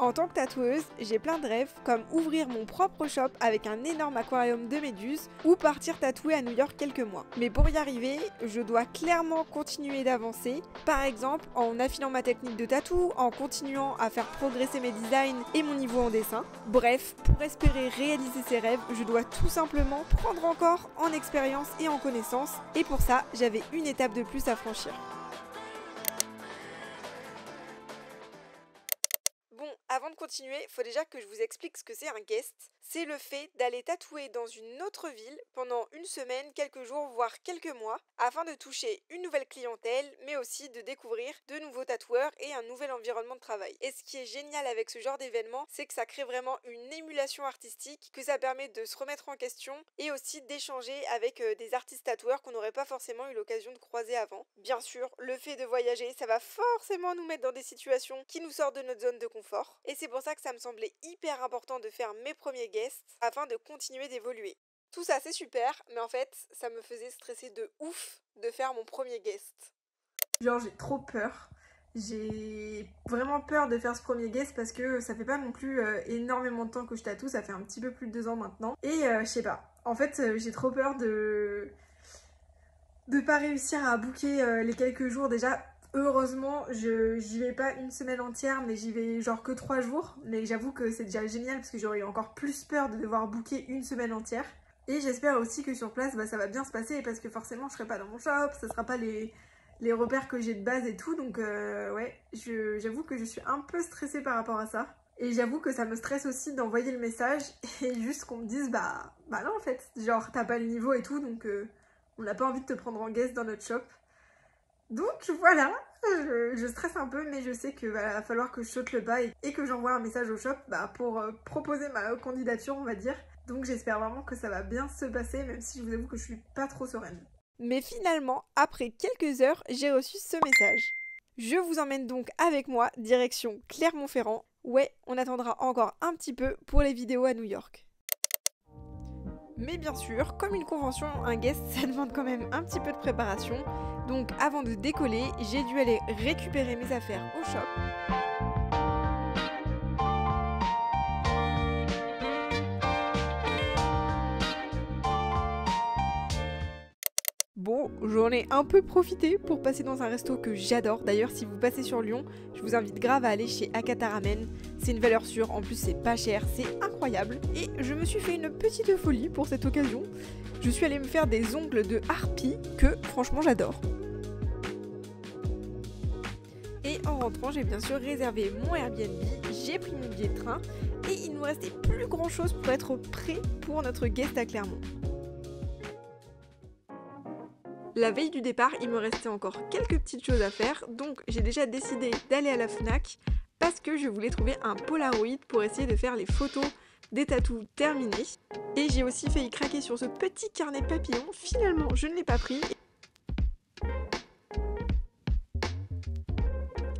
En tant que tatoueuse, j'ai plein de rêves comme ouvrir mon propre shop avec un énorme aquarium de méduses ou partir tatouer à New York quelques mois. Mais pour y arriver, je dois clairement continuer d'avancer, par exemple en affinant ma technique de tatou, en continuant à faire progresser mes designs et mon niveau en dessin. Bref, pour espérer réaliser ces rêves, je dois tout simplement prendre encore en expérience et en connaissance et pour ça, j'avais une étape de plus à franchir. Avant de continuer, faut déjà que je vous explique ce que c'est un guest. C'est le fait d'aller tatouer dans une autre ville pendant une semaine, quelques jours, voire quelques mois, afin de toucher une nouvelle clientèle, mais aussi de découvrir de nouveaux tatoueurs et un nouvel environnement de travail. Et ce qui est génial avec ce genre d'événement, c'est que ça crée vraiment une émulation artistique, que ça permet de se remettre en question et aussi d'échanger avec euh, des artistes tatoueurs qu'on n'aurait pas forcément eu l'occasion de croiser avant. Bien sûr, le fait de voyager, ça va forcément nous mettre dans des situations qui nous sortent de notre zone de confort. Et c'est pour ça que ça me semblait hyper important de faire mes premiers guests afin de continuer d'évoluer. Tout ça c'est super, mais en fait ça me faisait stresser de ouf de faire mon premier guest. Genre j'ai trop peur. J'ai vraiment peur de faire ce premier guest parce que ça fait pas non plus euh, énormément de temps que je tatoue, ça fait un petit peu plus de deux ans maintenant. Et euh, je sais pas, en fait euh, j'ai trop peur de de pas réussir à booker les quelques jours déjà Heureusement, je j'y vais pas une semaine entière, mais j'y vais genre que trois jours. Mais j'avoue que c'est déjà génial parce que j'aurais encore plus peur de devoir booker une semaine entière. Et j'espère aussi que sur place, bah, ça va bien se passer parce que forcément, je serai pas dans mon shop, ça sera pas les, les repères que j'ai de base et tout. Donc euh, ouais, j'avoue que je suis un peu stressée par rapport à ça. Et j'avoue que ça me stresse aussi d'envoyer le message et juste qu'on me dise bah, bah non en fait, genre t'as pas le niveau et tout, donc euh, on n'a pas envie de te prendre en guest dans notre shop. Donc voilà, je, stresse un peu, mais je sais qu'il va falloir que je saute le pas et, que j'envoie un message au shop bah, pour euh, proposer ma candidature, on va dire. Donc j'espère vraiment que ça va bien se passer, même si je vous avoue que je suis pas trop sereine. Mais finalement, après quelques heures, j'ai reçu ce message. Je vous emmène donc avec moi direction Clermont-Ferrand. Ouais, on attendra encore un petit peu pour les vidéos à New York. Mais bien sûr, comme une convention, un guest, ça demande quand même un petit peu de préparation. Donc avant de décoller, j'ai dû aller récupérer mes affaires au shop. Bon, j'en ai un peu profité pour passer dans un resto que j'adore. D'ailleurs, si vous passez sur Lyon, je vous invite grave à aller chez Akata Ramen. C'est une valeur sûre, en plus c'est pas cher, c'est incroyable. Et je me suis fait une petite folie pour cette occasion. Je suis allée me faire des ongles de harpie que franchement j'adore. Et en rentrant, j'ai bien sûr réservé mon Airbnb, j'ai pris mon billet de train et il nous restait plus grand chose pour être prêt pour notre guest à Clermont. La veille du départ, il me restait encore quelques petites choses à faire, donc j'ai déjà décidé d'aller à la FNAC parce que je voulais trouver un Polaroid pour essayer de faire les photos des tatous terminés. Et j'ai aussi failli craquer sur ce petit carnet papillon, finalement je ne l'ai pas pris.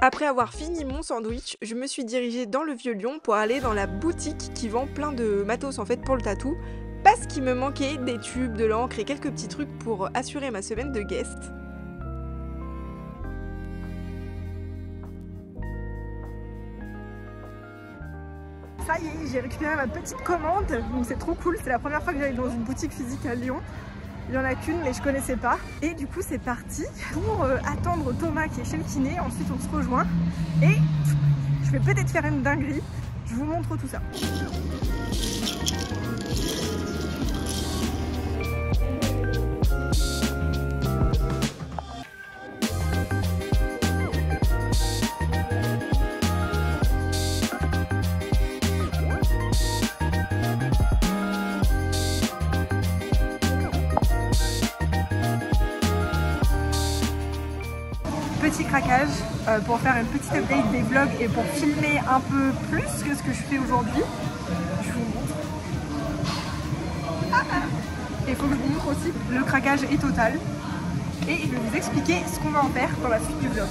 Après avoir fini mon sandwich, je me suis dirigée dans le Vieux-Lyon pour aller dans la boutique qui vend plein de matos en fait pour le tatou parce qu'il me manquait des tubes, de l'encre et quelques petits trucs pour assurer ma semaine de guest. Ça y est, j'ai récupéré ma petite commande, donc c'est trop cool, c'est la première fois que j'allais dans une boutique physique à Lyon. Il y en a qu'une mais je connaissais pas. Et du coup c'est parti pour euh, attendre Thomas qui est chez le kiné, ensuite on se rejoint. Et je vais peut-être faire une dinguerie, je vous montre tout ça. Euh, pour faire une petite update des vlogs et pour filmer un peu plus que ce que je fais aujourd'hui. Je vous montre. Ah, ah. Et il faut que je vous montre aussi, le craquage est total. Et je vais vous expliquer ce qu'on va en faire dans la suite du vlog.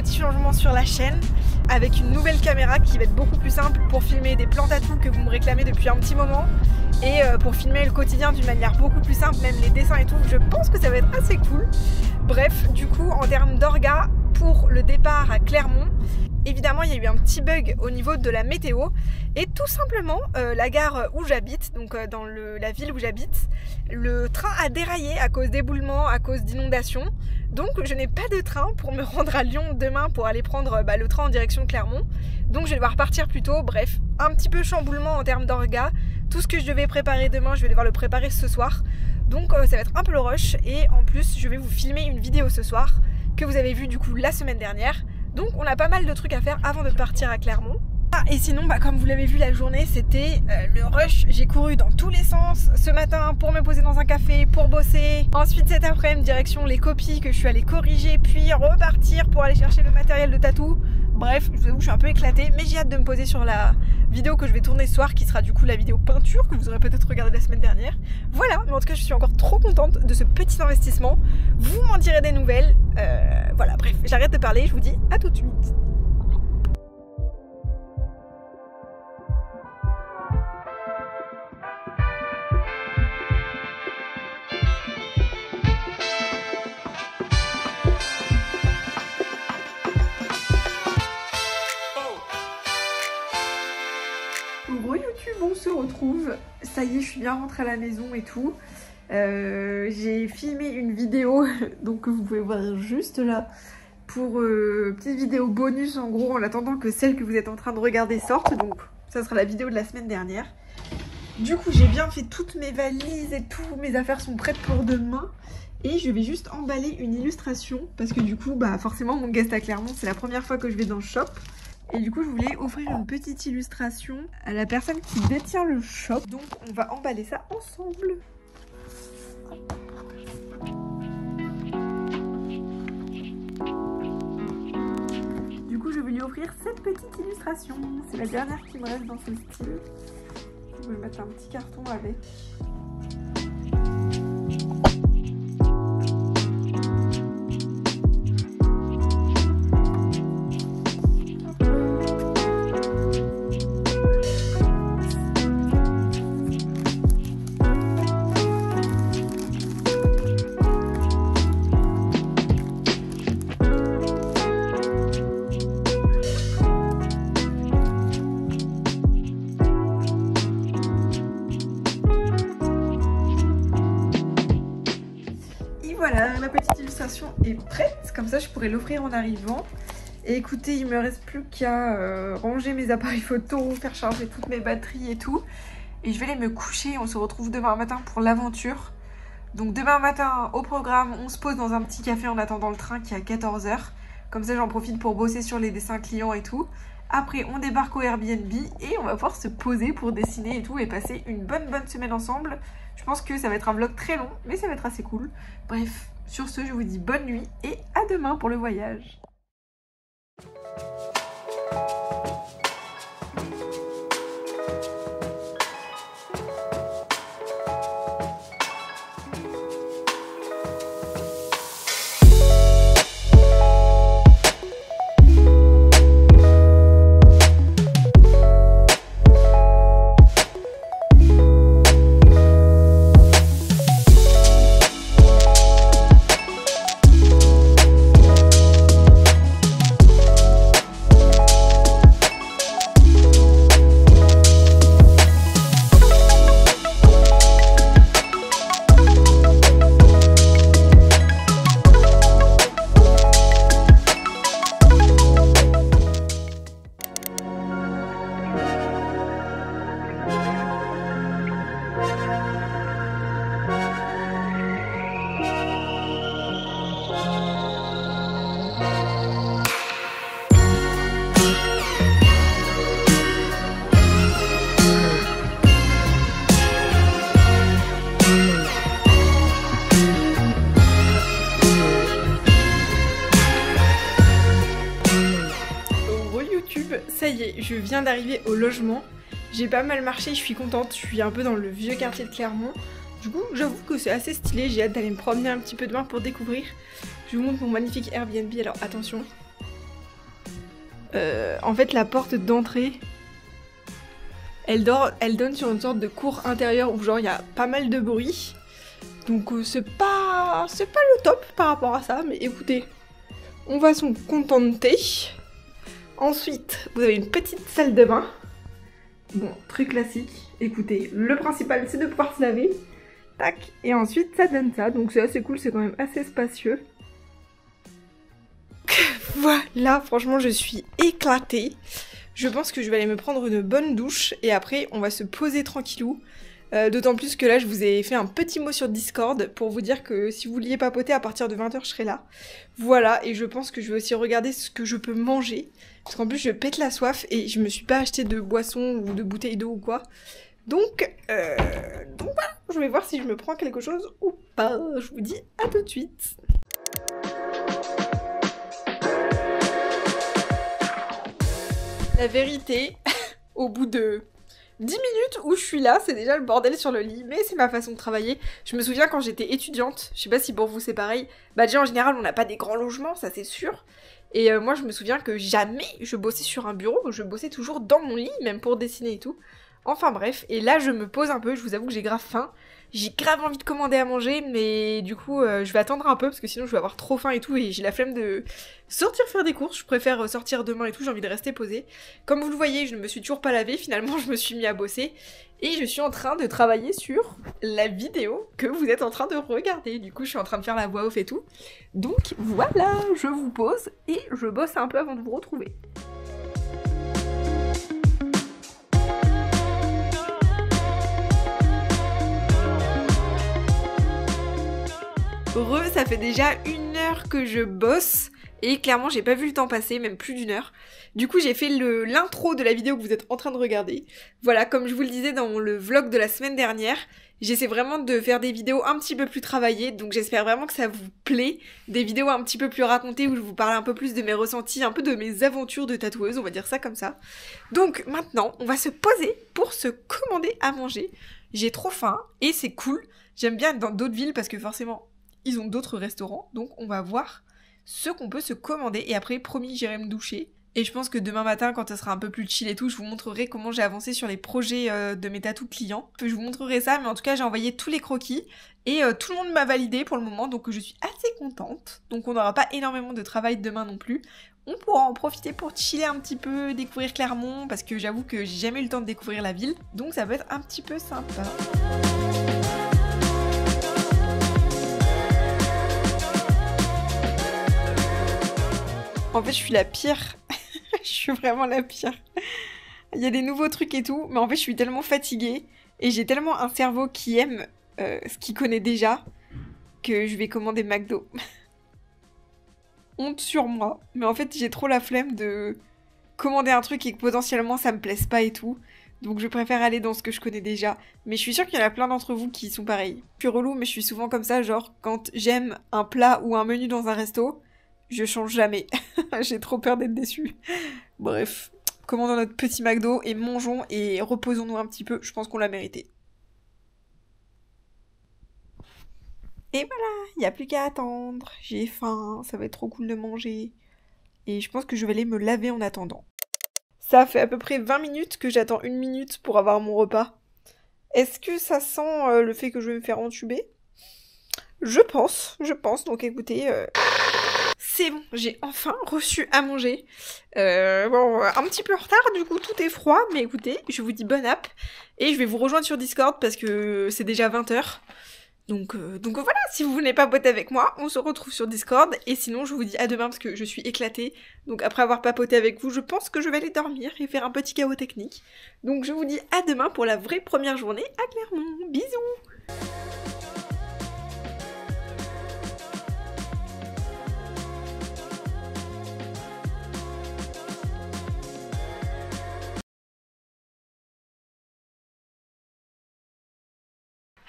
Petit changement sur la chaîne avec une nouvelle caméra qui va être beaucoup plus simple pour filmer des plans tatou que vous me réclamez depuis un petit moment et euh, pour filmer le quotidien d'une manière beaucoup plus simple, même les dessins et tout. Je pense que ça va être assez cool. Bref, du coup, en termes d'orga, pour le départ à Clermont, évidemment, il y a eu un petit bug au niveau de la météo. Et tout simplement, euh, la gare où j'habite, donc euh, dans la ville où j'habite, le train a déraillé à cause d'éboulements, à cause d'inondations. Donc je n'ai pas de train pour me rendre à Lyon demain pour aller prendre bah, le train en direction Clermont. Donc je vais devoir partir plus tôt. Bref, un petit peu chamboulement en termes d'orga. Tout ce que je devais préparer demain, je vais devoir le préparer ce soir. Donc euh, ça va être un peu le rush. Et en plus, je vais vous filmer une vidéo ce soir que vous avez vue du coup la semaine dernière donc on a pas mal de trucs à faire avant de partir à Clermont. Ah, et sinon, bah, comme vous l'avez vu la journée, c'était euh, le rush. J'ai couru dans tous les sens ce matin pour me poser dans un café, pour bosser. Ensuite cet après-midi, direction les copies que je suis allée corriger, puis repartir pour aller chercher le matériel de tatou. Bref, je vous avoue, je suis un peu éclatée, mais j'ai hâte de me poser sur la vidéo que je vais tourner ce soir, qui sera du coup la vidéo peinture que vous aurez peut-être regardé la semaine dernière. Voilà, mais en tout cas, je suis encore trop contente de ce petit investissement. Vous m'en direz des nouvelles. Euh, voilà, bref, j'arrête de parler, je vous dis à tout de suite. Se retrouve. Ça y est, je suis bien rentrée à la maison et tout. Euh, j'ai filmé une vidéo, donc vous pouvez voir juste là, pour euh, petite vidéo bonus en gros, en attendant que celle que vous êtes en train de regarder sorte. Donc ça sera la vidéo de la semaine dernière. Du coup, j'ai bien fait toutes mes valises et tout, mes affaires sont prêtes pour demain. Et je vais juste emballer une illustration parce que du coup, bah forcément, mon guest à Clermont, c'est la première fois que je vais dans le shop. Et du coup, je voulais offrir une petite illustration à la personne qui détient le shop. Donc, on va emballer ça ensemble. Du coup, je vais lui offrir cette petite illustration. C'est la dernière qui me reste dans ce style. Je vais mettre un petit carton avec. Est prête, comme ça je pourrais l'offrir en arrivant. Et écoutez, il me reste plus qu'à euh, ranger mes appareils photo, faire charger toutes mes batteries et tout. Et je vais aller me coucher, on se retrouve demain matin pour l'aventure. Donc demain matin, au programme, on se pose dans un petit café en attendant le train qui est à 14h. Comme ça, j'en profite pour bosser sur les dessins clients et tout. Après, on débarque au Airbnb et on va pouvoir se poser pour dessiner et tout et passer une bonne bonne semaine ensemble. Je pense que ça va être un vlog très long, mais ça va être assez cool. Bref, sur ce, je vous dis bonne nuit et à demain pour le voyage. Je viens d'arriver au logement. J'ai pas mal marché, je suis contente. Je suis un peu dans le vieux quartier de Clermont. Du coup, j'avoue que c'est assez stylé, j'ai hâte d'aller me promener un petit peu demain pour découvrir. Je vous montre mon magnifique Airbnb, alors attention. Euh, en fait, la porte d'entrée, elle, donne sur une sorte de cour intérieure où genre il y a pas mal de bruit. Donc euh, c'est pas pas le top par rapport à ça, mais écoutez, on va s'en contenter. Ensuite, vous avez une petite salle de bain. Bon, très classique. Écoutez, le principal c'est de pouvoir se laver. Tac. Et ensuite, ça donne ça. Donc c'est assez cool, c'est quand même assez spacieux. voilà, franchement, je suis éclatée. Je pense que je vais aller me prendre une bonne douche et après, on va se poser tranquillou. Euh, d'autant plus que là, je vous ai fait un petit mot sur Discord pour vous dire que si vous vouliez papoter à partir de 20h, je serai là. Voilà, et je pense que je vais aussi regarder ce que je peux manger. Parce qu'en plus, je pète la soif et je me suis pas acheté de boisson ou de bouteille d'eau ou quoi. Donc, euh, donc voilà, je vais voir si je me prends quelque chose ou pas. Je vous dis à tout de suite. La vérité, au bout de 10 minutes où je suis là, c'est déjà le bordel sur le lit, mais c'est ma façon de travailler. Je me souviens quand j'étais étudiante, je sais pas si pour vous c'est pareil, bah déjà en général on n'a pas des grands logements, ça c'est sûr. Et euh, moi je me souviens que jamais je bossais sur un bureau, je bossais toujours dans mon lit, même pour dessiner et tout. Enfin bref, et là je me pose un peu, je vous avoue que j'ai grave faim. J'ai grave envie de commander à manger, mais du coup, euh, je vais attendre un peu parce que sinon je vais avoir trop faim et tout, et j'ai la flemme de sortir faire des courses. Je préfère euh, sortir demain et tout, j'ai envie de rester posée. Comme vous le voyez, je ne me suis toujours pas lavée, finalement je me suis mis à bosser, et je suis en train de travailler sur la vidéo que vous êtes en train de regarder. Du coup, je suis en train de faire la voix off et tout. Donc voilà, je vous pose et je bosse un peu avant de vous retrouver. Heureux, ça fait déjà une heure que je bosse et clairement j'ai pas vu le temps passer, même plus d'une heure. Du coup j'ai fait l'intro de la vidéo que vous êtes en train de regarder. Voilà, comme je vous le disais dans le vlog de la semaine dernière, j'essaie vraiment de faire des vidéos un petit peu plus travaillées, donc j'espère vraiment que ça vous plaît. Des vidéos un petit peu plus racontées où je vous parle un peu plus de mes ressentis, un peu de mes aventures de tatoueuse, on va dire ça comme ça. Donc maintenant, on va se poser pour se commander à manger. J'ai trop faim et c'est cool. J'aime bien être dans d'autres villes parce que forcément ils ont d'autres restaurants, donc on va voir ce qu'on peut se commander. Et après, promis, j'irai me doucher. Et je pense que demain matin, quand ça sera un peu plus chill et tout, je vous montrerai comment j'ai avancé sur les projets euh, de mes tatous clients. Je vous montrerai ça, mais en tout cas, j'ai envoyé tous les croquis et euh, tout le monde m'a validé pour le moment, donc je suis assez contente. Donc on n'aura pas énormément de travail demain non plus. On pourra en profiter pour chiller un petit peu, découvrir Clermont, parce que j'avoue que j'ai jamais eu le temps de découvrir la ville, donc ça peut être un petit peu sympa. En fait, je suis la pire. je suis vraiment la pire. Il y a des nouveaux trucs et tout, mais en fait, je suis tellement fatiguée et j'ai tellement un cerveau qui aime euh, ce qu'il connaît déjà que je vais commander McDo. Honte sur moi, mais en fait, j'ai trop la flemme de commander un truc et que potentiellement ça me plaise pas et tout. Donc je préfère aller dans ce que je connais déjà. Mais je suis sûre qu'il y en a plein d'entre vous qui sont pareils. Je suis relou, mais je suis souvent comme ça, genre quand j'aime un plat ou un menu dans un resto, je change jamais. J'ai trop peur d'être déçue. Bref, commandons notre petit McDo et mangeons et reposons-nous un petit peu. Je pense qu'on l'a mérité. Et voilà, il n'y a plus qu'à attendre. J'ai faim, ça va être trop cool de manger. Et je pense que je vais aller me laver en attendant. Ça fait à peu près 20 minutes que j'attends une minute pour avoir mon repas. Est-ce que ça sent euh, le fait que je vais me faire entuber? Je pense, je pense. Donc écoutez, euh, c'est bon, j'ai enfin reçu à manger. Euh, bon, un petit peu en retard, du coup, tout est froid, mais écoutez, je vous dis bonne app. Et je vais vous rejoindre sur Discord parce que c'est déjà 20h. Donc, euh, donc voilà, si vous voulez pas papoter avec moi, on se retrouve sur Discord. Et sinon, je vous dis à demain parce que je suis éclatée. Donc après avoir papoté avec vous, je pense que je vais aller dormir et faire un petit chaos technique. Donc je vous dis à demain pour la vraie première journée à Clermont. Bisous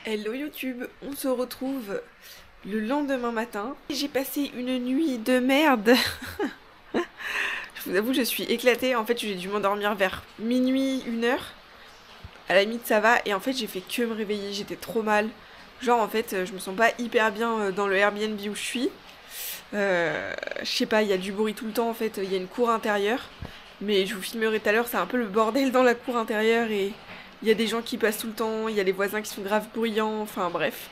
Hello YouTube, on se retrouve le lendemain matin. J'ai passé une nuit de merde. je vous avoue, je suis éclatée. En fait, j'ai dû m'endormir vers minuit, une heure. À la limite, ça va. Et en fait, j'ai fait que me réveiller. J'étais trop mal. Genre en fait, je me sens pas hyper bien dans le Airbnb où je suis. je sais pas, il y a du bruit tout le temps en fait, il y a une cour intérieure. Mais je vous filmerai tout à l'heure, c'est un peu le bordel dans la cour intérieure et il y a des gens qui passent tout le temps, il y a les voisins qui sont grave bruyants, enfin bref.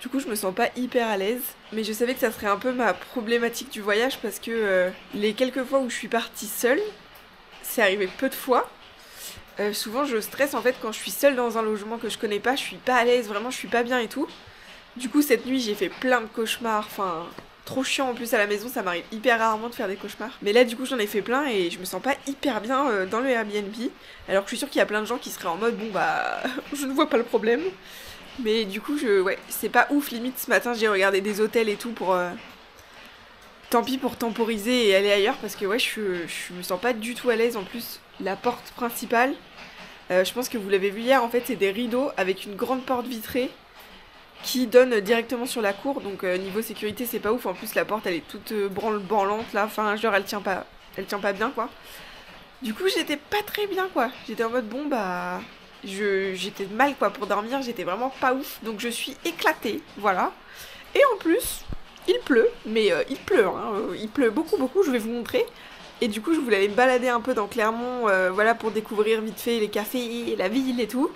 Du coup, je me sens pas hyper à l'aise. Mais je savais que ça serait un peu ma problématique du voyage parce que euh, les quelques fois où je suis partie seule, c'est arrivé peu de fois. Euh, souvent, je stresse en fait quand je suis seule dans un logement que je connais pas, je suis pas à l'aise, vraiment, je suis pas bien et tout. Du coup, cette nuit, j'ai fait plein de cauchemars, enfin, trop chiant en plus à la maison, ça m'arrive hyper rarement de faire des cauchemars. Mais là du coup j'en ai fait plein et je me sens pas hyper bien euh, dans le Airbnb. Alors que je suis sûre qu'il y a plein de gens qui seraient en mode bon bah je ne vois pas le problème. Mais du coup je c'est pas ouf limite ce matin j'ai regardé des hôtels et tout pour euh, tant pis pour temporiser et aller ailleurs parce que ouais je, je me sens pas du tout à l'aise en plus la porte principale. Euh, je pense que vous l'avez vu hier en fait c'est des rideaux avec une grande porte vitrée qui donne directement sur la cour. Donc euh, niveau sécurité, c'est pas ouf. En plus, la porte, elle est toute euh, branle-branlante là. Enfin, genre, elle tient pas, elle tient pas bien quoi. Du coup, j'étais pas très bien quoi. J'étais en mode bon bah, je j'étais mal quoi pour dormir. J'étais vraiment pas ouf. Donc je suis éclatée, voilà. Et en plus, il pleut, mais euh, il pleut, hein. il pleut beaucoup beaucoup. Je vais vous montrer. Et du coup, je voulais aller me balader un peu dans Clermont, voilà, pour découvrir vite fait les cafés, la ville et tout.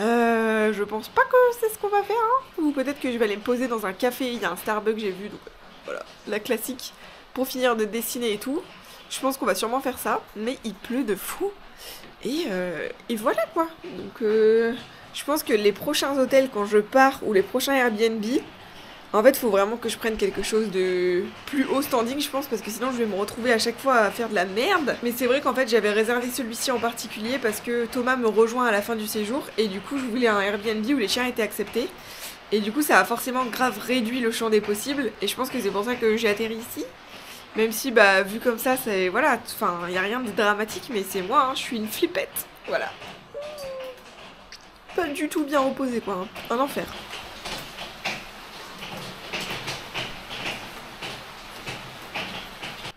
Euh, je pense pas que c'est ce qu'on va faire, hein. Ou peut-être que je vais aller me poser dans un café, il y a un Starbucks, j'ai vu, donc voilà, la classique, pour finir de dessiner et tout. Je pense qu'on va sûrement faire ça, mais il pleut de fou. Et, euh, et voilà quoi. Donc euh, je pense que les prochains hôtels quand je pars, ou les prochains Airbnb, en fait, il faut vraiment que je prenne quelque chose de plus haut standing, je pense, parce que sinon je vais me retrouver à chaque fois à faire de la merde. Mais c'est vrai qu'en fait, j'avais réservé celui-ci en particulier parce que Thomas me rejoint à la fin du séjour et du coup, je voulais un Airbnb où les chiens étaient acceptés. Et du coup, ça a forcément grave réduit le champ des possibles. Et je pense que c'est pour ça que j'ai atterri ici. Même si, bah, vu comme ça, c'est. Voilà, enfin, il n'y a rien de dramatique, mais c'est moi, hein, je suis une flippette. Voilà. Pas du tout bien reposé, quoi. Hein. Un enfer.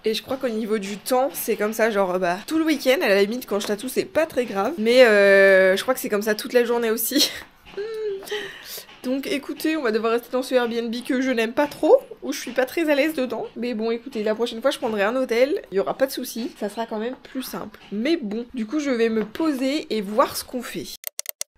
Et je crois qu'au niveau du temps, c'est comme ça, genre, bah, tout le week-end, à la limite, quand je tatoue, c'est pas très grave. Mais euh, je crois que c'est comme ça toute la journée aussi. Donc écoutez, on va devoir rester dans ce Airbnb que je n'aime pas trop, où je suis pas très à l'aise dedans. Mais bon, écoutez, la prochaine fois je prendrai un hôtel, il y aura pas de souci, ça sera quand même plus simple. Mais bon, du coup je vais me poser et voir ce qu'on fait.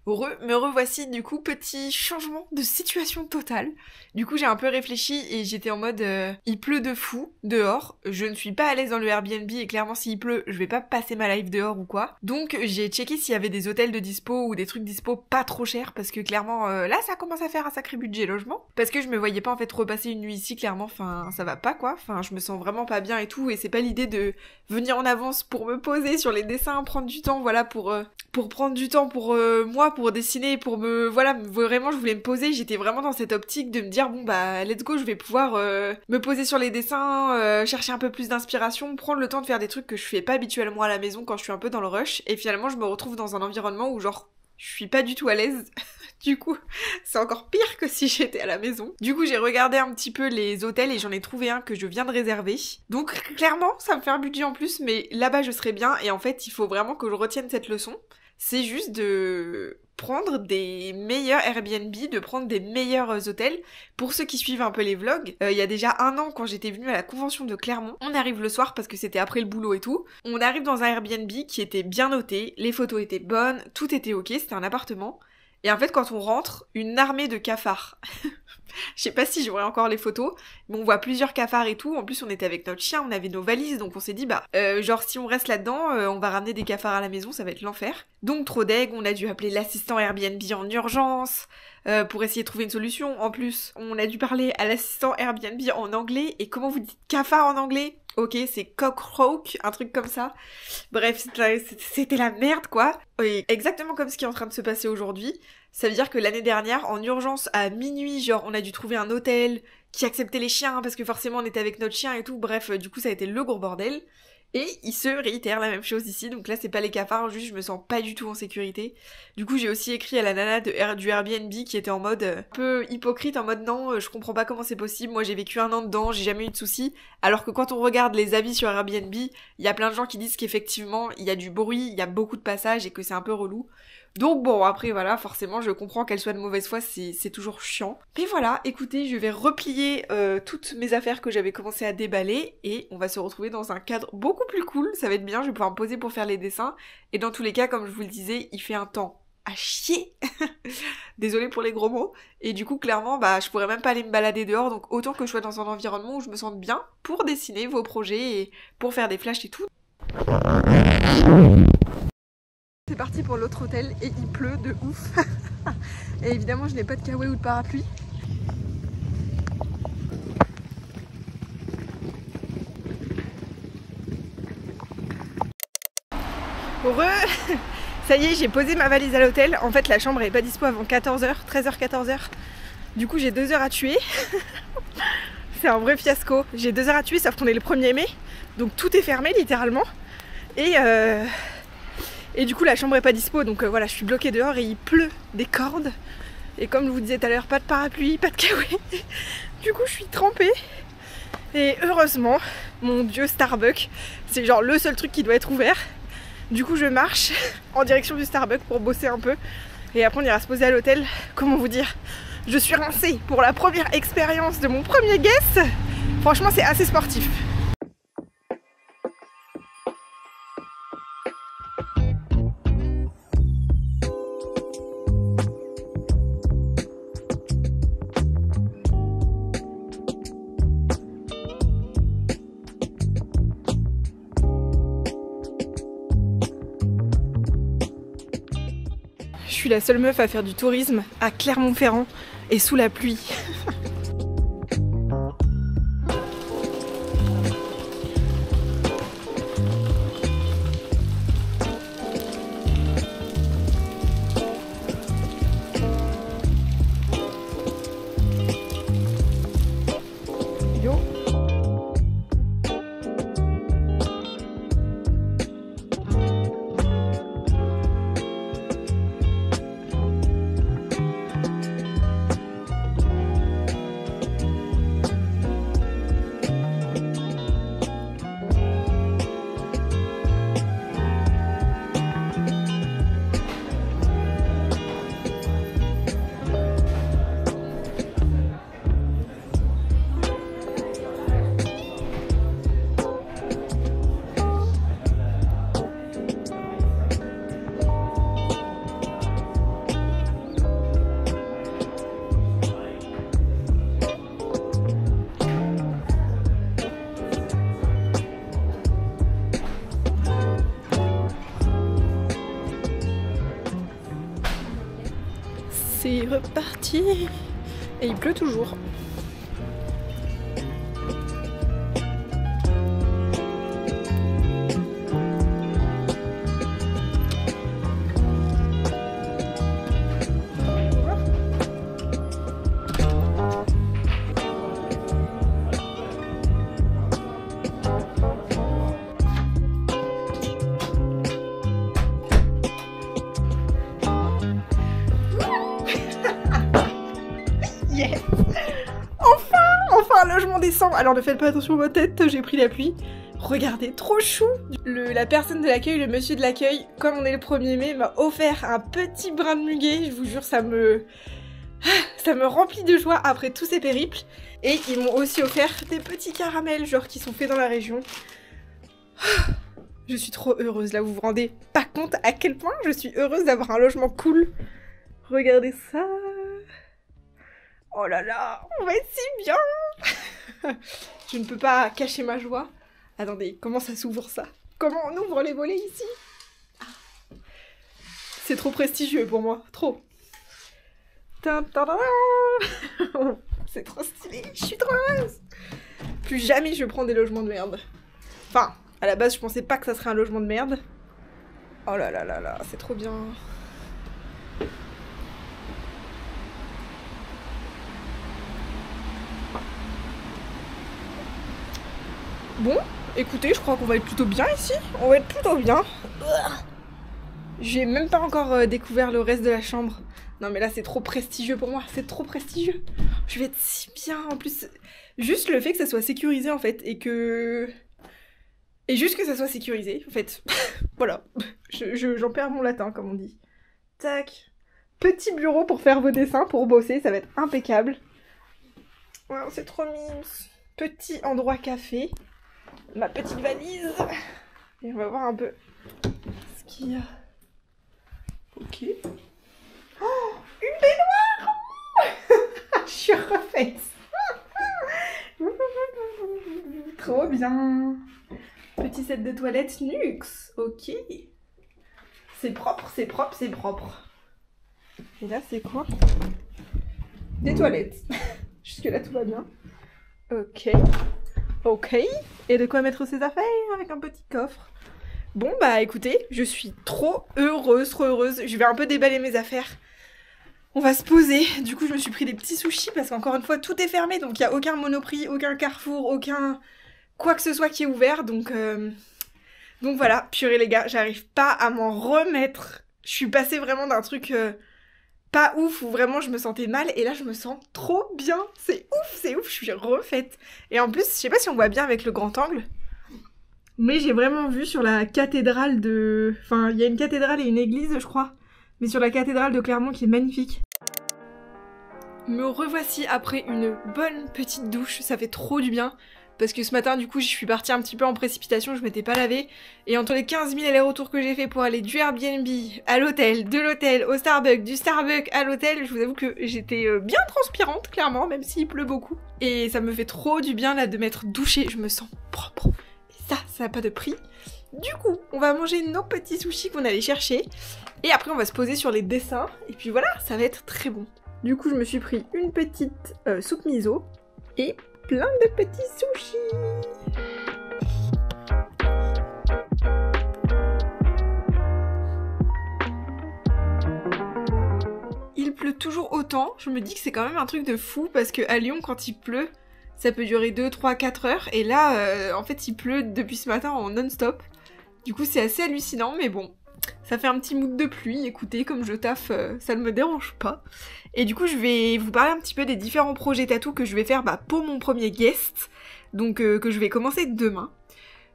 Me revoici du coup, petit changement de situation totale. Du coup, j'ai un peu réfléchi et j'étais en mode euh, il pleut de fou dehors. Je ne suis pas à l'aise dans le Airbnb et clairement s'il pleut, je vais pas passer ma life dehors ou quoi. Donc, j'ai checké s'il y avait des hôtels de dispo ou des trucs dispo pas trop chers parce que clairement euh, là, ça commence à faire un sacré budget logement parce que je me voyais pas en fait repasser une nuit ici clairement enfin, ça va pas quoi. Enfin, je me sens vraiment pas bien et tout et c'est pas l'idée de venir en avance pour me poser sur les dessins, prendre du temps voilà pour euh, pour prendre du temps pour moi pour dessiner pour me voilà, vraiment je voulais me poser, j'étais vraiment dans cette optique de me dire bon bah let's go, je vais pouvoir euh, me poser sur les dessins, euh, chercher un peu plus d'inspiration, prendre le temps de faire des trucs que je fais pas habituellement à la maison quand je suis un peu dans le rush et finalement je me retrouve dans un environnement où genre je suis pas du tout à l'aise. du coup, c'est encore pire que si j'étais à la maison. Du coup, j'ai regardé un petit peu les hôtels et j'en ai trouvé un que je viens de réserver. Donc clairement, ça me fait un budget en plus, mais là-bas je serai bien et en fait, il faut vraiment que je retienne cette leçon. C'est juste de prendre des meilleurs Airbnb, de prendre des meilleurs euh, hôtels. Pour ceux qui suivent un peu les vlogs, euh, il y a déjà un an quand j'étais venue à la convention de Clermont, on arrive le soir parce que c'était après le boulot et tout. On arrive dans un Airbnb qui était bien noté, les photos étaient bonnes, tout était ok, c'était un appartement. Et en fait, quand on rentre, une armée de cafards. Je sais pas si j'aurai encore les photos, mais on voit plusieurs cafards et tout. En plus, on était avec notre chien, on avait nos valises, donc on s'est dit, bah, euh, genre, si on reste là-dedans, euh, on va ramener des cafards à la maison, ça va être l'enfer. Donc, trop d'aigle, on a dû appeler l'assistant Airbnb en urgence euh, pour essayer de trouver une solution. En plus, on a dû parler à l'assistant Airbnb en anglais. Et comment vous dites cafard en anglais? Ok, c'est cockroach, un truc comme ça. Bref, c'était la merde, quoi. exactement comme ce qui est en train de se passer aujourd'hui. Ça veut dire que l'année dernière, en urgence, à minuit, genre, on a dû trouver un hôtel qui acceptait les chiens, parce que forcément, on était avec notre chien et tout. Bref, du coup, ça a été le gros bordel. Et il se réitère la même chose ici, donc là c'est pas les cafards, juste je me sens pas du tout en sécurité. Du coup j'ai aussi écrit à la nana du Airbnb qui était en mode euh, peu hypocrite, en mode non, euh, je comprends pas comment c'est possible, moi j'ai vécu un an dedans, j'ai jamais eu de soucis. Alors que quand on regarde les avis sur Airbnb, il y a plein de gens qui disent qu'effectivement il y a du bruit, il y a beaucoup de passages et que c'est un peu relou. Donc bon, après voilà, forcément, je comprends qu'elle soit de mauvaise foi, c'est toujours chiant. Mais voilà, écoutez, je vais replier euh, toutes mes affaires que j'avais commencé à déballer et on va se retrouver dans un cadre beaucoup plus cool. Ça va être bien, je vais pouvoir me poser pour faire les dessins. Et dans tous les cas, comme je vous le disais, il fait un temps à chier. Désolée pour les gros mots. Et du coup, clairement, bah, je pourrais même pas aller me balader dehors. Donc autant que je sois dans un environnement où je me sente bien pour dessiner vos projets et pour faire des flashs et tout. C'est parti pour l'autre hôtel et il pleut de ouf. et évidemment, je n'ai pas de kawaii ou de parapluie. Heureux Ça y est, j'ai posé ma valise à l'hôtel. En fait, la chambre n'est pas dispo avant 14h, 13h, 14h. Du coup, j'ai deux heures à tuer. C'est un vrai fiasco. J'ai deux heures à tuer, sauf qu'on est le 1er mai. Donc tout est fermé littéralement. Et euh, et du coup, la chambre est pas dispo, donc euh, voilà, je suis bloquée dehors et il pleut des cordes. Et comme je vous disais tout à l'heure, pas de parapluie, pas de kawaii. Du coup, je suis trempée. Et heureusement, mon dieu Starbucks, c'est genre le seul truc qui doit être ouvert. Du coup, je marche en direction du Starbucks pour bosser un peu. Et après, on ira se poser à l'hôtel. Comment vous dire? Je suis rincée pour la première expérience de mon premier guest. Franchement, c'est assez sportif. Suis la seule meuf à faire du tourisme à Clermont-Ferrand et sous la pluie. C'est reparti. Et il pleut toujours. Ne faites pas attention à votre tête, j'ai pris la pluie. Regardez, trop chou La personne de l'accueil, le monsieur de l'accueil, comme on est le 1er mai, m'a offert un petit brin de muguet. Je vous jure, ça me... Ça me remplit de joie après tous ces périples. Et ils m'ont aussi offert des petits caramels, genre qui sont faits dans la région. Je suis trop heureuse, là vous vous rendez pas compte à quel point je suis heureuse d'avoir un logement cool. Regardez ça Oh là là, on va être si bien Je ne peux pas cacher ma joie. Attendez, comment ça s'ouvre ça? Comment on ouvre les volets ici? Ah. C'est trop prestigieux pour moi, trop. C'est trop stylé, je suis trop heureuse Plus jamais je prends des logements de merde. Enfin, à la base je pensais pas que ça serait un logement de merde. Oh là là là là, c'est trop bien. Bon, écoutez, je crois qu'on va être plutôt bien ici. On va être plutôt bien. J'ai même pas encore euh, découvert le reste de la chambre. Non mais là c'est trop prestigieux pour moi, c'est trop prestigieux. Je vais être si bien en plus. Juste le fait que ça soit sécurisé en fait et que... Et juste que ça soit sécurisé en fait. voilà. J'en perds mon latin comme on dit. tac. Petit bureau pour faire vos dessins, pour bosser, ça va être impeccable. Wow, c'est trop mignon. Petit endroit café. Ma petite valise. Et on va voir un peu ce qu'il y a. Ok. Oh, une baignoire Je suis refaite. Trop bien. Petit set de toilettes Nux. Ok. C'est propre, c'est propre, c'est propre. Et là, c'est quoi? Des toilettes. Jusque-là, tout va bien. Ok. Ok. Et de quoi mettre ses affaires avec un petit coffre? Bon, bah écoutez, je suis trop heureuse, trop heureuse. Je vais un peu déballer mes affaires. On va se poser. Du coup, je me suis pris des petits sushis parce qu'encore une fois, tout est fermé. Donc, il n'y a aucun monoprix, aucun carrefour, aucun quoi que ce soit qui est ouvert. Donc, euh, donc voilà, purée les gars, j'arrive pas à m'en remettre. Je suis passée vraiment d'un truc euh, pas ouf vraiment je me sentais mal et là je me sens trop bien. C'est ouf, c'est ouf, je suis refaite. Et en plus, je sais pas si on voit bien avec le grand angle, mais j'ai vraiment vu sur la cathédrale de... Enfin, il y a une cathédrale et une église, je crois, mais sur la cathédrale de Clermont qui est magnifique. Me revoici après une bonne petite douche, ça fait trop du bien parce que ce matin du coup je suis partie un petit peu en précipitation, je m'étais pas lavée. Et entre les 15 000 allers-retours que j'ai fait pour aller du Airbnb à l'hôtel, de l'hôtel au Starbucks, du Starbucks à l'hôtel, je vous avoue que j'étais euh, bien transpirante clairement même s'il pleut beaucoup. Et ça me fait trop du bien là de m'être douchée, je me sens propre. Et ça, ça n'a pas de prix. Du coup, on va manger nos petits sushis qu'on allait chercher. Et après on va se poser sur les dessins. Et puis voilà, ça va être très bon. Du coup, je me suis pris une petite euh, soupe miso. Et plein de petits sushis. Il pleut toujours autant, je me dis que c'est quand même un truc de fou parce que à Lyon quand il pleut, ça peut durer 2, 3, 4 heures et là euh, en fait il pleut depuis ce matin en non-stop. Du coup c'est assez hallucinant mais bon, ça fait un petit mood de pluie, écoutez, comme je taffe, euh, ça ne me dérange pas. Et du coup, je vais vous parler un petit peu des différents projets tatou que je vais faire bah, pour mon premier guest, donc euh, que je vais commencer demain.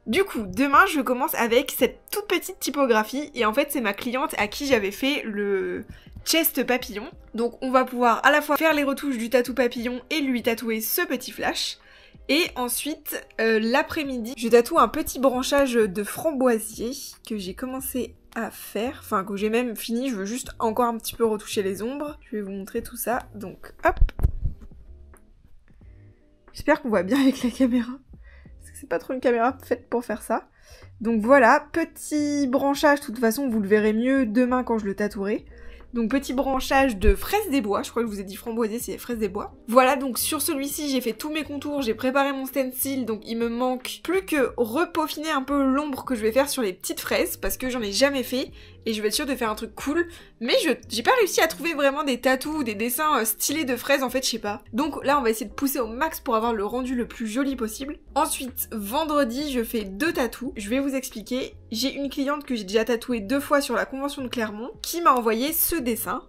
Du coup, demain, je commence avec cette toute petite typographie, et en fait, c'est ma cliente à qui j'avais fait le chest papillon. Donc, on va pouvoir à la fois faire les retouches du tatou papillon et lui tatouer ce petit flash. Et ensuite, euh, l'après-midi, je tatoue un petit branchage de framboisier que j'ai commencé à faire, enfin que j'ai même fini, je veux juste encore un petit peu retoucher les ombres. Je vais vous montrer tout ça, donc hop J'espère qu'on voit bien avec la caméra, parce que c'est pas trop une caméra faite pour faire ça. Donc voilà, petit branchage, de toute façon vous le verrez mieux demain quand je le tatouerai. Donc petit branchage de fraises des bois, je crois que je vous ai dit framboisier, c'est fraises des bois. Voilà, donc sur celui-ci, j'ai fait tous mes contours, j'ai préparé mon stencil, donc il me manque plus que repaufiner un peu l'ombre que je vais faire sur les petites fraises, parce que j'en ai jamais fait, et je vais être sûre de faire un truc cool, mais je j'ai pas réussi à trouver vraiment des tatous ou des dessins euh, stylés de fraises en fait, je sais pas. Donc là, on va essayer de pousser au max pour avoir le rendu le plus joli possible. Ensuite, vendredi, je fais deux tatous. Je vais vous expliquer. J'ai une cliente que j'ai déjà tatouée deux fois sur la convention de Clermont qui m'a envoyé ce dessin.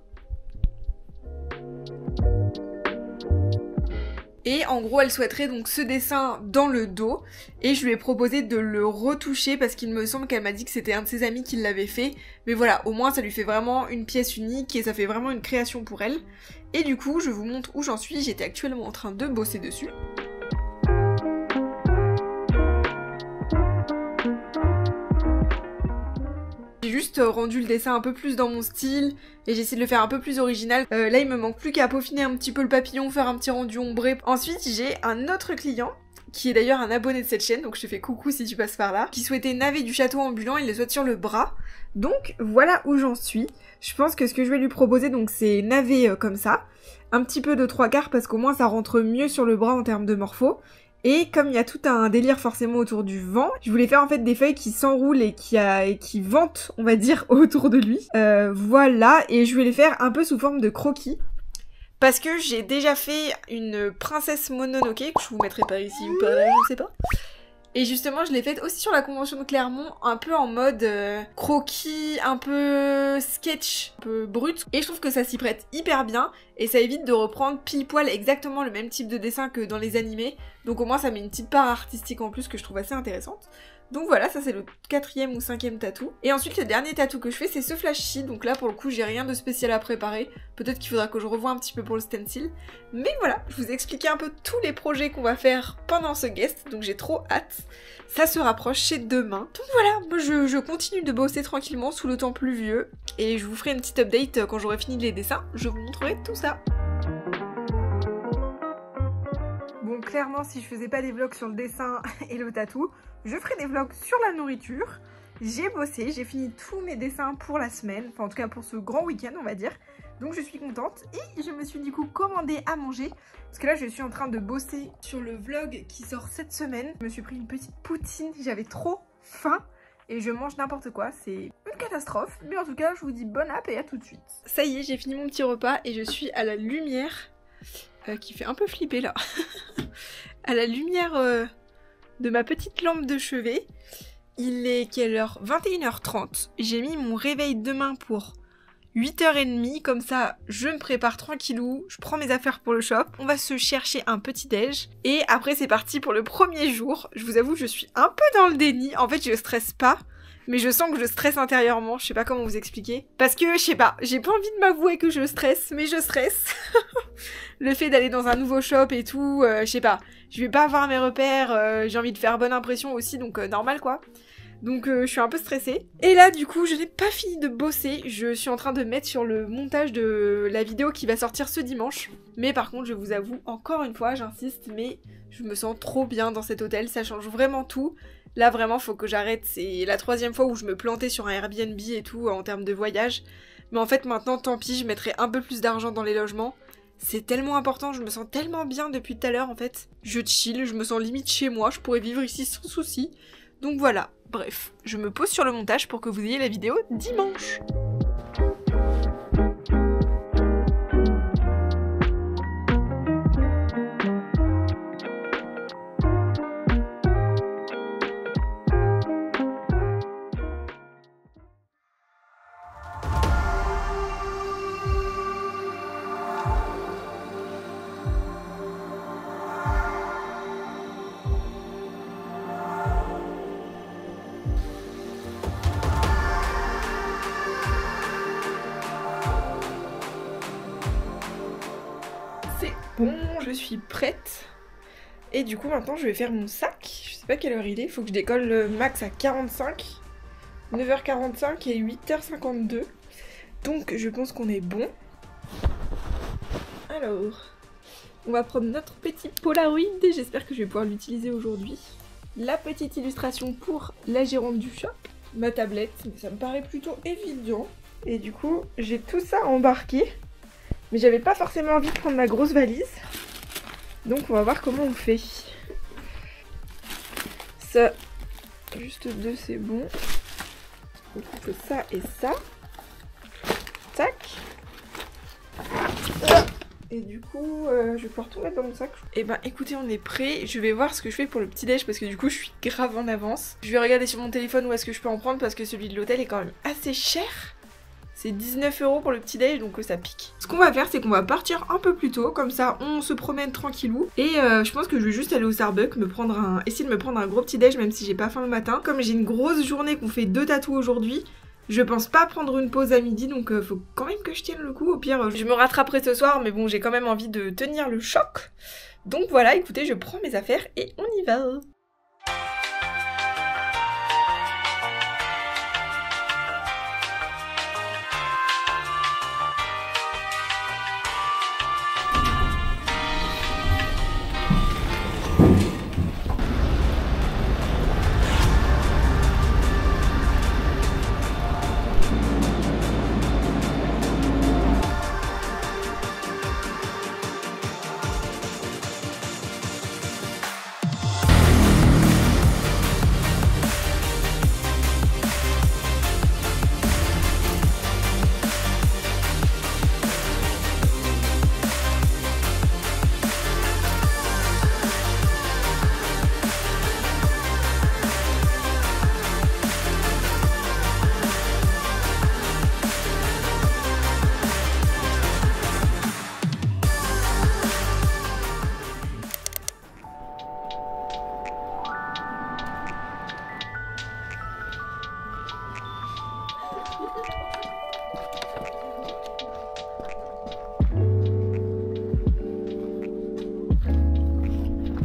Et en gros, elle souhaiterait donc ce dessin dans le dos. Et je lui ai proposé de le retoucher parce qu'il me semble qu'elle m'a dit que c'était un de ses amis qui l'avait fait. Mais voilà, au moins ça lui fait vraiment une pièce unique et ça fait vraiment une création pour elle. Et du coup, je vous montre où j'en suis. J'étais actuellement en train de bosser dessus. Juste euh, rendu le dessin un peu plus dans mon style et j'ai essayé de le faire un peu plus original. Euh, là, il me manque plus qu'à peaufiner un petit peu le papillon, faire un petit rendu ombré. Ensuite, j'ai un autre client qui est d'ailleurs un abonné de cette chaîne, donc je te fais coucou si tu passes par là, qui souhaitait naver du château ambulant, il le souhaite sur le bras. Donc voilà où j'en suis. Je pense que ce que je vais lui proposer, donc c'est naver euh, comme ça, un petit peu de trois quarts parce qu'au moins ça rentre mieux sur le bras en termes de morpho, et comme il y a tout un délire forcément autour du vent, je voulais faire en fait des feuilles qui s'enroulent et qui, a, qui ventent, on va dire, autour de lui. Euh, voilà, et je vais les faire un peu sous forme de croquis. Parce que j'ai déjà fait une princesse Mononoke, que je vous mettrai pas ici ou pas là, je sais pas. Et justement, je l'ai faite aussi sur la convention de Clermont, un peu en mode euh, croquis, un peu sketch, un peu brut. Et je trouve que ça s'y prête hyper bien, et ça évite de reprendre pile poil exactement le même type de dessin que dans les animés. Donc au moins ça met une petite part artistique en plus que je trouve assez intéressante. Donc voilà, ça c'est le quatrième ou cinquième tatou. Et ensuite le dernier tatou que je fais c'est ce flashy, donc là pour le coup j'ai rien de spécial à préparer. Peut-être qu'il faudra que je revoie un petit peu pour le stencil. Mais voilà, je vous ai expliqué un peu tous les projets qu'on va faire pendant ce guest, donc j'ai trop hâte. Ça se rapproche, c'est demain. Donc voilà, moi je, je, continue de bosser tranquillement sous le temps pluvieux. Et je vous ferai une petite update quand j'aurai fini les dessins, je vous montrerai tout ça. Bon, clairement, si je faisais pas des vlogs sur le dessin et le tatou, je ferais des vlogs sur la nourriture. J'ai bossé, j'ai fini tous mes dessins pour la semaine, enfin en tout cas pour ce grand week-end on va dire. Donc je suis contente et je me suis du coup commandé à manger parce que là je suis en train de bosser sur le vlog qui sort cette semaine. Je me suis pris une petite poutine, j'avais trop faim et je mange n'importe quoi, c'est une catastrophe. Mais en tout cas je vous dis bon app et à tout de suite. Ça y est, j'ai fini mon petit repas et je suis à la lumière euh, qui fait un peu flipper là. à la lumière euh, de ma petite lampe de chevet. Il est quelle heure? 21h30. J'ai mis mon réveil demain pour 8h30, comme ça je me prépare tranquillou, je prends mes affaires pour le shop, on va se chercher un petit déj et après c'est parti pour le premier jour. Je vous avoue, je suis un peu dans le déni. En fait, je stresse pas, mais je sens que je stresse intérieurement, je sais pas comment vous expliquer. Parce que, je sais pas, j'ai pas envie de m'avouer que je stresse, mais je stresse. le fait d'aller dans un nouveau shop et tout, euh, je sais pas, je vais pas avoir mes repères, euh, j'ai envie de faire bonne impression aussi, donc euh, normal quoi. Donc je suis un peu stressée. Et là du coup je n'ai pas fini de bosser, je suis en train de mettre sur le montage de la vidéo qui va sortir ce dimanche. Mais par contre je vous avoue, encore une fois j'insiste, mais je me sens trop bien dans cet hôtel, ça change vraiment tout. Là vraiment faut que j'arrête, c'est la troisième fois où je me plantais sur un Airbnb et tout en termes de voyage. Mais en fait maintenant tant pis, je mettrai un peu plus d'argent dans les logements. C'est tellement important, je me sens tellement bien depuis tout à l'heure en fait. Je chill, je me sens limite chez moi, je pourrais vivre ici sans souci. Donc voilà, bref, je me pose sur le montage pour que vous ayez la vidéo dimanche. Prête. Et du coup, maintenant, je vais faire mon sac. Je sais pas quelle heure il est. Faut que je décolle le max à 45. 9h45 et 8h52. Donc, je pense qu'on est bon. Alors, on va prendre notre petit Polaroid. J'espère que je vais pouvoir l'utiliser aujourd'hui. La petite illustration pour la gérante du shop. Ma tablette, mais ça me paraît plutôt évident. Et du coup, j'ai tout ça embarqué. Mais j'avais pas forcément envie de prendre ma grosse valise. Donc on va voir comment on fait. Ça, juste deux c'est bon. On coupe ça et ça. Tac. Et du coup, euh, je vais pouvoir tout mettre dans mon sac. Et ben écoutez, on est prêt. Je vais voir ce que je fais pour le petit déj parce que du coup, je suis grave en avance. Je vais regarder sur mon téléphone où est-ce que je peux en prendre parce que celui de l'hôtel est quand même assez cher. C'est 19 euros pour le petit déj, donc euh, ça pique. Ce qu'on va faire, c'est qu'on va partir un peu plus tôt, comme ça on se promène tranquillou. Et euh, je pense que je vais juste aller au Starbucks, me prendre un, essayer de me prendre un gros petit déj, même si j'ai pas faim le matin. Comme j'ai une grosse journée, qu'on fait deux tatous aujourd'hui, je pense pas prendre une pause à midi, donc euh, faut quand même que je tienne le coup. Au pire, je me rattraperai ce soir, mais bon, j'ai quand même envie de tenir le choc. Donc voilà, écoutez, je prends mes affaires et on y va.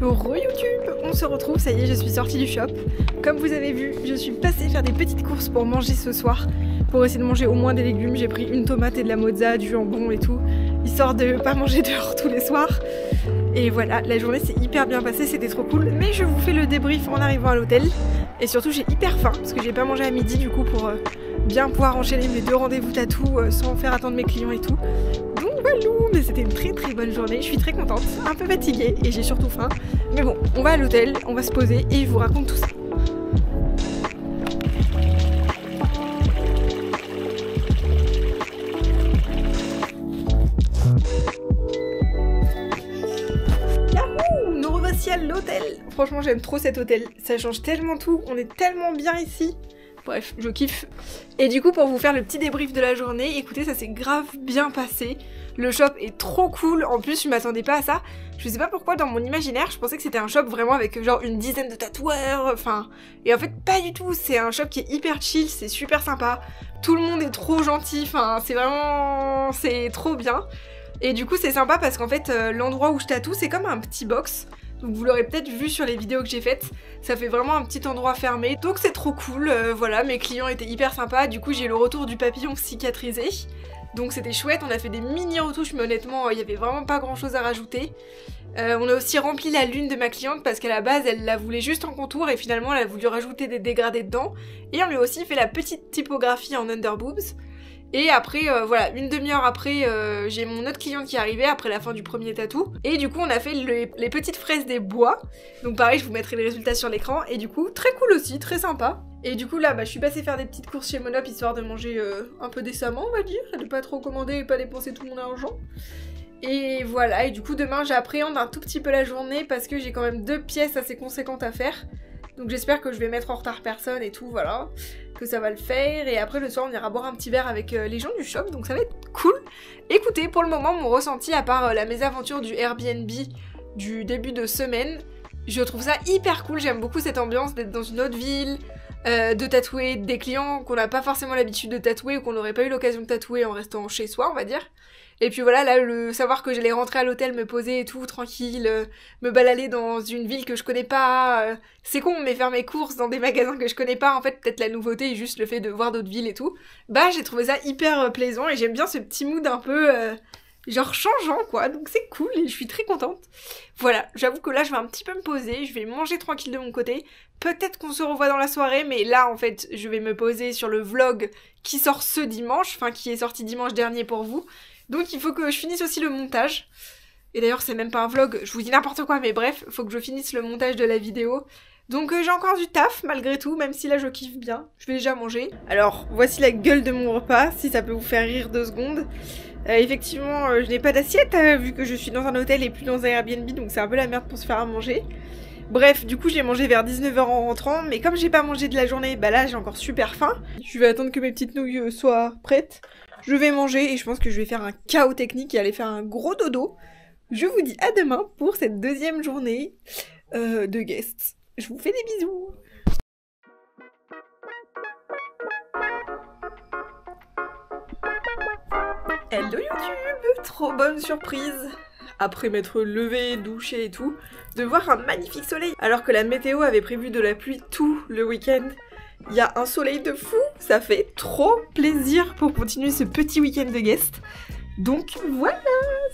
Re YouTube, on se retrouve, ça y est, je suis sortie du shop. Comme vous avez vu, je suis passée faire des petites courses pour manger ce soir. Pour essayer de manger au moins des légumes, j'ai pris une tomate et de la mozza, du jambon et tout, histoire de pas manger dehors tous les soirs. Et voilà, la journée s'est hyper bien passée, c'était trop cool. Mais je vous fais le débrief en arrivant à l'hôtel. Et surtout, j'ai hyper faim parce que j'ai pas mangé à midi du coup pour euh, bien pouvoir enchaîner mes deux rendez-vous tatou euh, sans faire attendre mes clients et tout. Mais c'était une très très bonne journée. Je suis très contente, un peu fatiguée et j'ai surtout faim. Mais bon, on va à l'hôtel, on va se poser et je vous raconte tout ça. L'hôtel Franchement j'aime trop cet hôtel, ça change tellement tout, on est tellement bien ici Bref, je kiffe. Et du coup, pour vous faire le petit débrief de la journée, écoutez, ça s'est grave bien passé. Le shop est trop cool. En plus, je m'attendais pas à ça. Je sais pas pourquoi, dans mon imaginaire, je pensais que c'était un shop vraiment avec genre une dizaine de tatoueurs. Enfin, et en fait, pas du tout. C'est un shop qui est hyper chill, c'est super sympa. Tout le monde est trop gentil. Enfin, c'est vraiment. C'est trop bien. Et du coup, c'est sympa parce qu'en fait, euh, l'endroit où je tatoue, c'est comme un petit box. Donc vous l'aurez peut-être vu sur les vidéos que j'ai faites, ça fait vraiment un petit endroit fermé. Donc c'est trop cool, euh, voilà, mes clients étaient hyper sympas, du coup j'ai le retour du papillon cicatrisé. Donc c'était chouette, on a fait des mini retouches mais honnêtement il n'y avait vraiment pas grand chose à rajouter. Euh, on a aussi rempli la lune de ma cliente parce qu'à la base elle la voulait juste en contour et finalement elle a voulu rajouter des dégradés dedans. Et on lui a aussi fait la petite typographie en underboobs. Et après, euh, voilà, une demi-heure après, euh, j'ai mon autre cliente qui arrivée après la fin du premier tatou. Et du coup, on a fait les petites fraises des bois. Donc pareil, je vous mettrai les résultats sur l'écran. Et du coup, très cool aussi, très sympa. Et du coup, là, bah, je suis passée faire des petites courses chez Monop histoire de manger euh, un peu décemment, on va dire. De pas trop commander et pas dépenser tout mon argent. Et voilà, et du coup, demain, j'appréhende un tout petit peu la journée parce que j'ai quand même deux pièces assez conséquentes à faire. Donc j'espère que je vais mettre en retard personne et tout, voilà que ça va le faire. Et après, le soir, on ira boire un petit verre avec euh, les gens du shop, donc ça va être cool. Écoutez, pour le moment, mon ressenti, à part euh, la mésaventure du Airbnb du début de semaine, je trouve ça hyper cool. J'aime beaucoup cette ambiance d'être dans une autre ville, euh, de tatouer des clients qu'on n'a pas forcément l'habitude de tatouer ou qu'on n'aurait pas eu l'occasion de tatouer en restant chez soi, on va dire. Et puis voilà, là, le savoir que j'allais rentrer à l'hôtel, me poser et tout, tranquille, euh, me balader dans une ville que je connais pas. Euh, c'est con, mais faire mes courses dans des magasins que je connais pas, en fait, peut-être la nouveauté est juste le fait de voir d'autres villes et tout. Bah, j'ai trouvé ça hyper plaisant et j'aime bien ce petit mood un peu. Genre changeant quoi, donc c'est cool et je suis très contente. Voilà, j'avoue que là je vais un petit peu me poser, je vais manger tranquille de mon côté. Peut-être qu'on se revoit dans la soirée, mais là en fait je vais me poser sur le vlog qui sort ce dimanche, enfin qui est sorti dimanche dernier pour vous. Donc il faut que je finisse aussi le montage. Et d'ailleurs c'est même pas un vlog, je vous dis n'importe quoi, mais bref, faut que je finisse le montage de la vidéo. Donc euh, j'ai encore du taf malgré tout, même si là je kiffe bien. Je vais déjà manger. Alors voici la gueule de mon repas, si ça peut vous faire rire deux secondes. Euh, effectivement, euh, je n'ai pas d'assiette vu que je suis dans un hôtel et plus dans un Airbnb, donc c'est un peu la merde pour se faire à manger. Bref, du coup j'ai mangé vers 19h en rentrant, mais comme j'ai pas mangé de la journée, bah là j'ai encore super faim. Je vais attendre que mes petites nouilles soient prêtes. Je vais manger et je pense que je vais faire un chaos technique et aller faire un gros dodo. Je vous dis à demain pour cette deuxième journée euh, de guests. Je vous fais des bisous. Hello YouTube Trop bonne surprise Après m'être levé, douché et tout, de voir un magnifique soleil alors que la météo avait prévu de la pluie tout le week-end. Il y a un soleil de fou, ça fait trop plaisir pour continuer ce petit week-end de guest. Donc voilà,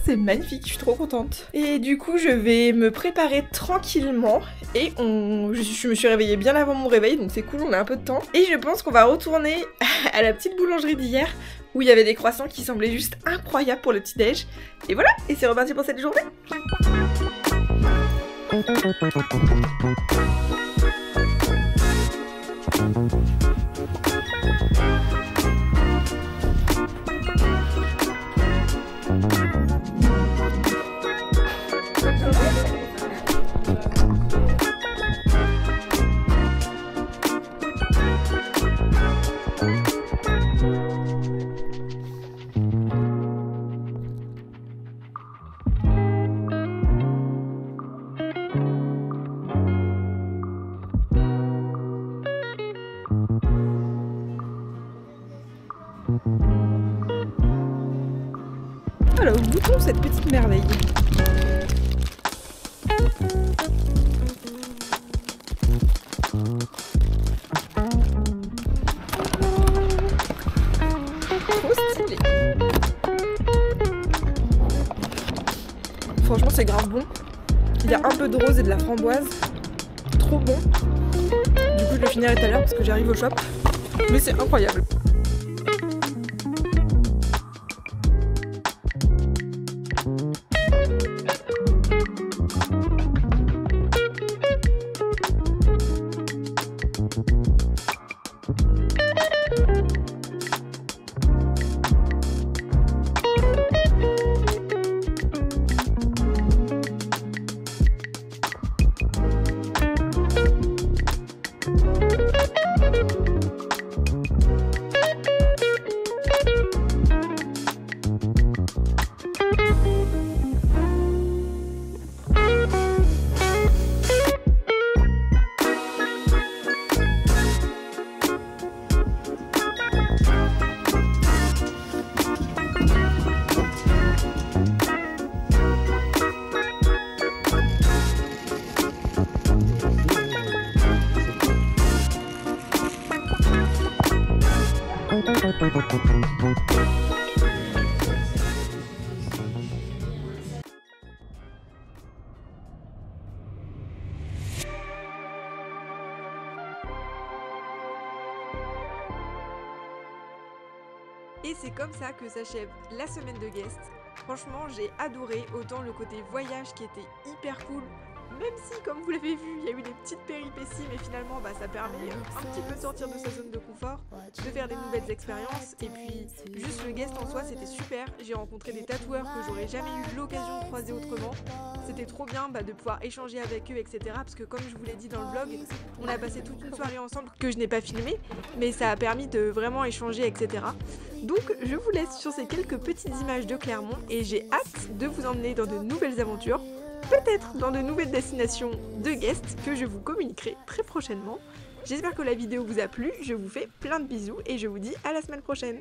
c'est magnifique, je suis trop contente. Et du coup, je vais me préparer tranquillement. Et on... je, me suis réveillée bien avant mon réveil, donc c'est cool, on a un peu de temps. Et je pense qu'on va retourner à la petite boulangerie d'hier, où il y avait des croissants qui semblaient juste incroyables pour le petit-déj. Et voilà, et c'est reparti pour cette journée. J'arrive au shop. Mais c'est incroyable. S'achève la semaine de guest. Franchement, j'ai adoré autant le côté voyage qui était hyper cool, même si, comme vous l'avez vu, il y a eu des petites péripéties, mais finalement, bah, ça permet un petit peu de sortir de sa zone de confort, de faire des nouvelles expériences. Et puis, juste le guest en soi, c'était super. J'ai rencontré des tatoueurs que j'aurais jamais eu l'occasion de croiser autrement. C'était trop bien bah, de pouvoir échanger avec eux, etc. Parce que, comme je vous l'ai dit dans le vlog, on a passé toute une soirée ensemble que je n'ai pas filmé, mais ça a permis de vraiment échanger, etc. Donc, je vous laisse sur ces quelques petites images de Clermont et j'ai hâte de vous emmener dans de nouvelles aventures peut-être dans de nouvelles destinations de guests que je vous communiquerai très prochainement. J'espère que la vidéo vous a plu, je vous fais plein de bisous et je vous dis à la semaine prochaine.